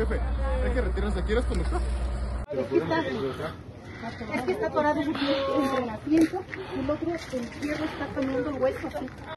jefe, hay que retirarse. ¿Quieres conductor? Es que está, es que está atorado un pie entre el asiento y el otro, el está cambiando el hueso así.